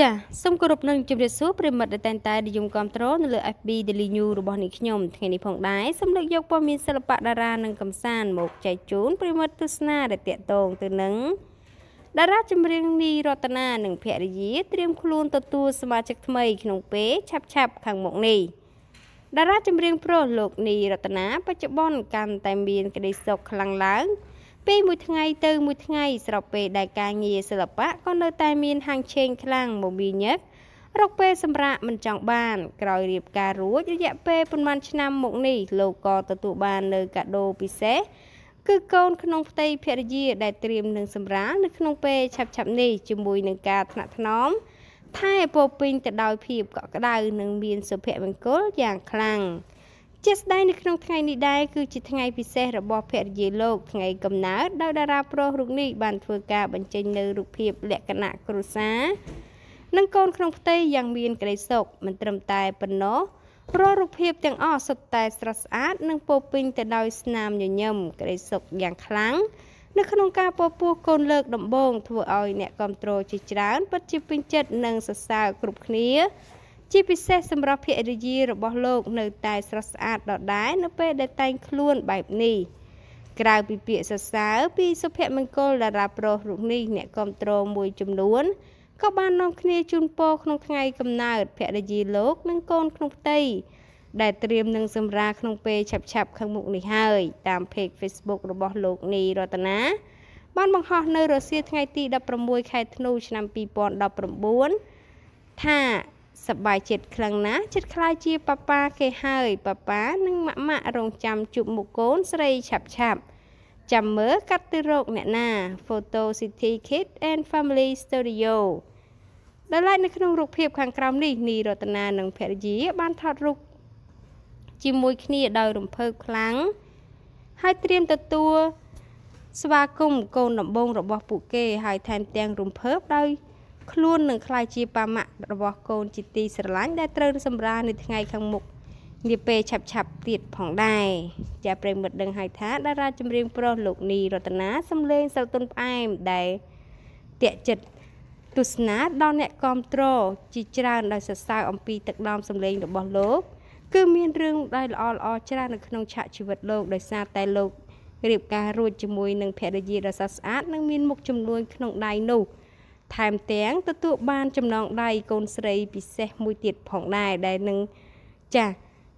ចាសសូមគោរពនឹងជម្រាបសួរប្រិមិត្តដែលតែងតែនិយមគ្រប់គ្រងនៅលើ FB Daily News របស់នេះខ្ញុំថ្ងៃនេះផងដែរសូមលើកយកព័ត៌មានសិល្បៈតារានិងកំសាន្តមកចែកជូនប្រិមិត្តទស្សនាដែលតាក់ទងទៅនឹងតារាចម្រៀងនីរតនានិងភរិយាត្រៀមខ្លួនទទួលសមាជិកថ្មីក្នុងពេលឆាប់ឆាប់ខាងមុខនេះតារាចម្រៀងប្រុសលោកនីរតនាបច្ចុប្បន្នកាន់តែមានក្តីសុខខ្លាំងឡើង ពីមួយថ្ងៃទៅមួយថ្ងៃស្របពេលដែលការងារសិល្បៈក៏នៅតែមានហាងឆេងខ្លាំងមកវាញឹករកពេលសម្រាកមិនចង់បានក្រោយរៀបការរួចរយៈពេលប្រហែលឆ្នាំមកនេះលោកក៏ទទួលបាននៅកាដូពិសេសគឺកូនក្នុងផ្ទៃភរិយាដែលត្រៀមនឹងសម្រាលនៅក្នុងពេលឆាប់ឆាប់នេះជាមួយនឹងការថ្នាក់ថ្នមថែពោពេញទៅដោយភាពកក់ក្ដៅនិងមានសុភមង្គលយ៉ាងខ្លាំង។ ជាស្ដែងនៅក្នុងថ្ងៃនេះដែរគឺជាថ្ងៃពិសេសរបស់ភរិយាលោកថ្ងៃកំណើតដោយតារាប្រុសរូបនេះបានធ្វើការបញ្ចេញនៅរូបភាពលក្ខណៈគ្រួសារនិងកូនក្នុងផ្ទៃយ៉ាងមានក្តីសុខមិនត្រឹមតែប៉ុណ្ណោះរាល់រូបភាពទាំងអស់សុទ្ធតែស្រស់ស្អាតនិងពោពេញទៅដោយស្នាមញញឹមក្តីសុខយ៉ាងខ្លាំងនៅក្នុងការពពោះកូនលើកដំបូងធ្វើឲ្យអ្នកគ្រប់គ្រងជាច្រើនពិតជាពេញចិត្តនិងសរសើរគ្រប់គ្នា ជាពិសេសសម្រាប់ភរិយារបស់លោកនៅតែស្រស់ស្អាតដដែលនៅពេលដែលតែងខ្លួនបែបនេះក្រៅពីពាក្យសរសើរពីសុភមង្គលតារាប្រុសរូបនេះអ្នកគ្រប់គ្រងមួយចំនួនក៏បាននាំគ្នាជូនពរក្នុងថ្ងៃកំណើតភរិយាលោកនិងកូនក្នុងផ្ទៃដែលត្រៀមនឹងសម្រាក្នុងពេលឆាប់ឆាប់ខាងមុខនេះហើយតាម page Facebook របស់លោកនីរតនាបានបង្ហោះនៅរសៀលថ្ងៃទី16ខែធ្នូឆ្នាំ2019ថា សប្បាយចិត្តខ្លាំងណាស់ចិត្តខ្លាចជាប៉ាប៉ាគេហើយប៉ាប៉ានិងម៉ាក់ម៉ាក់រងចាំជួបមុខកូនស្រីឆាប់ឆាប់ចាំមើលកាត់ទៅរកអ្នកណា Photo City Kid and Family Studio ដែលឡែកនៅក្នុងរូបភាពខាងក្រោមនេះនីរតនានិងភរិយាបានថតរូបជាមួយគ្នាដោយរំភើបខ្លាំងហើយត្រៀមទទួលស្វាគមន៍កូនដំបងរបស់ពួកគេហើយថែមទាំងរំភើបដោយ ខ្លួននឹងក្លាយជាប៉ាម៉ាក់របស់កូនជាទីស្រឡាញ់ដែលត្រូវសម្រាលនៅថ្ងៃខាងមុខនាពេលឆាប់ឆាប់ទៀតផងដែរចាប្រិមិត្តដឹងហើយថាតារាចម្រៀងប្រុសលោកនីរតនាសំលេងសៅតុនផ្អែមដែលតាក់ចិត្តទស្សនាដល់អ្នកគាំទ្រជាច្រើនដោយសរសើរអំពីទឹកដមសំលេងរបស់លោក គឺមានរឿងដែលល្អល្អច្រើននៅក្នុងឆាកជីវិតលោកដោយសារតែលោករៀបការរួចជាមួយនឹងភរិយាដ៏ស្រស់ស្អាតនិងមានមុខចំនួនក្នុងដៃនោះ ថែមទាំងទទួលបានចំណងដៃកូនស្រីពិសេសមួយទៀតផងដែរដែលនឹងចាស់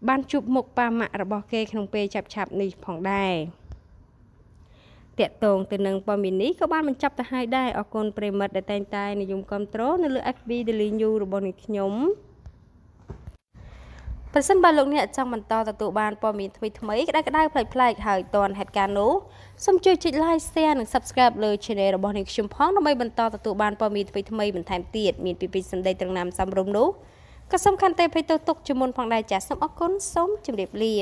បានជួបមុខប៉ាម៉ាក់របស់គេក្នុងពេលឆាប់ឆាប់នេះផងដែរតកតងទៅនឹងព័ត៌មាននេះក៏បានបញ្ចប់ទៅហើយដែរអរគុណប្រិមិត្តដែលតែងតែនិយមគ្រប់គ្រងនៅលើ FB Daily News របស់នេះខ្ញុំ ប្រសិនបើលោកអ្នកចង់បន្តទទួលបានព័ត៌មានថ្មីថ្មីក្តៅក្តៅប្លែកប្លែកហើយតនហេតុការណ៍នោះសូមជួយចុច like share និង subscribe លើ channel របស់នេះខ្ញុំផងដើម្បីបន្តទទួលបានព័ត៌មានថ្មីថ្មីបន្ថែមទៀតមានពីពីសម្ដីត្រង់ណាមសំរុំនោះក៏សំខាន់តែភ័យទោសទុកជាមុនផងដែរចាសសូមអរគុណសូមជម្រាបលា